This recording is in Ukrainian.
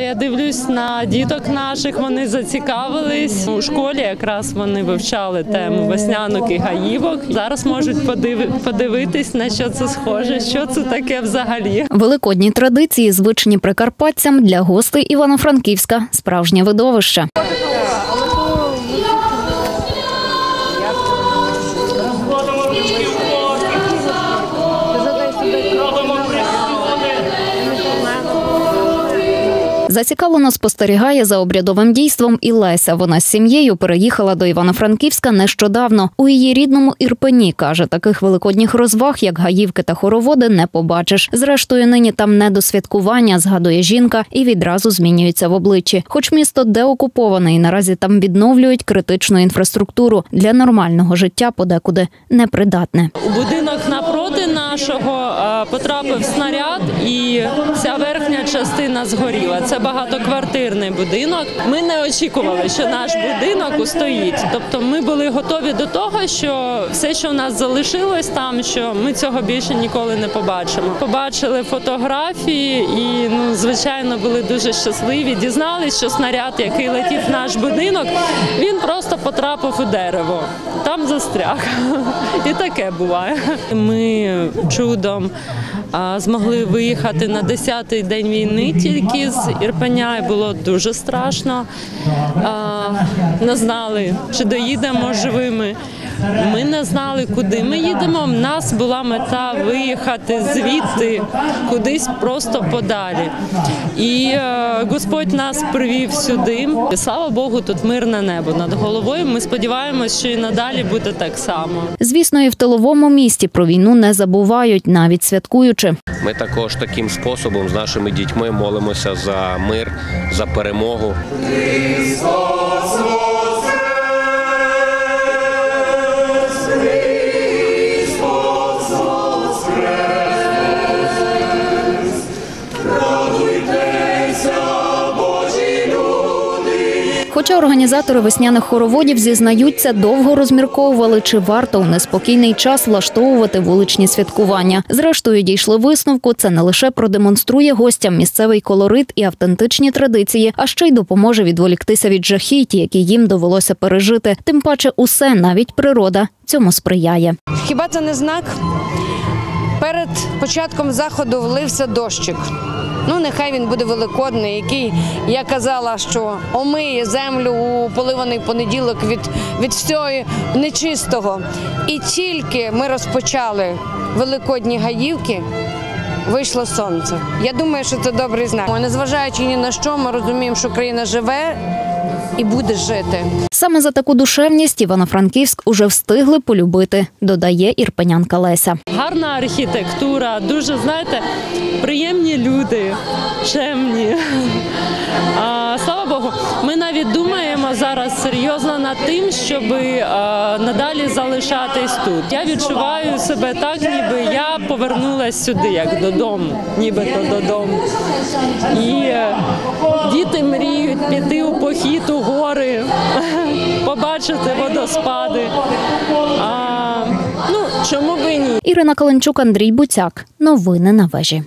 Я дивлюсь на діток наших. Вони зацікавились у школі. Якраз вони вивчали тему веснянок і гаївок. Зараз можуть подиви- подивитись на що це схоже, що це таке взагалі. Великодні традиції, звичні прикарпатцям для гостей Івано-Франківська справжнє видовище. Зацікавлено спостерігає за обрядовим дійством і Леся. Вона з сім'єю переїхала до Івано-Франківська нещодавно. У її рідному Ірпені каже, таких великодніх розваг, як гаївки та хороводи, не побачиш. Зрештою, нині там не до святкування, згадує жінка, і відразу змінюється в обличчі. Хоч місто деокуповане і наразі там відновлюють критичну інфраструктуру для нормального життя подекуди непридатне. У будинок напроти нашого е, потрапив снаряд, і вся частина згоріла. Це багатоквартирний будинок. Ми не очікували, що наш будинок устоїть. Тобто, ми були готові до того, що все, що в нас залишилось там, що ми цього більше ніколи не побачимо. Побачили фотографії, і ну звичайно були дуже щасливі. Дізнались, що снаряд, який летів в наш будинок, він просто потрапив у дерево. Там застряг. І таке буває. Ми чудом змогли виїхати на 10-й день війни тільки з Ірпеня. І було дуже страшно. Не знали, чи доїдемо живими. Ми не знали, куди ми їдемо. У нас була мета виїхати звідти кудись просто подалі. І е, Господь нас привів сюди. І, Слава Богу, тут мирне небо над головою. Ми сподіваємось, що і надалі буде так само. Звісно, і в тиловому місті про війну не забувають, навіть святкуючи. Ми також таким способом з нашими дітьми молимося за мир, за перемогу. Хоча організатори весняних хороводів зізнаються, довго розмірковували, чи варто у неспокійний час влаштовувати вуличні святкування. Зрештою, дійшли висновку. Це не лише продемонструє гостям місцевий колорит і автентичні традиції, а ще й допоможе відволіктися від жахіті, які їм довелося пережити. Тим паче, усе, навіть природа, цьому сприяє. Хіба це не знак? Перед початком заходу влився дощик. Ну, нехай він буде великодний, який я казала, що омиє землю у поливаний понеділок від, від всього нечистого. І тільки ми розпочали великодні гаївки. Вийшло сонце. Я думаю, що це добрий знак. Незважаючи ні на що, ми розуміємо, що країна живе і буде жити. Саме за таку душевність Івано-Франківськ уже встигли полюбити, додає ірпенянка Леся. Гарна архітектура, дуже знаєте, приємні люди, чемні. А, слава Богу, ми навіть думаємо серйозно над тим, щоб надалі залишатись тут. Я відчуваю себе так, ніби я повернулася сюди, як додому, нібито додому. І е, діти мріють піти у похід у гори, побачити водоспади. А, ну, чому б ні? Ірина Каленчук, Андрій Буцяк. Новини на вежі.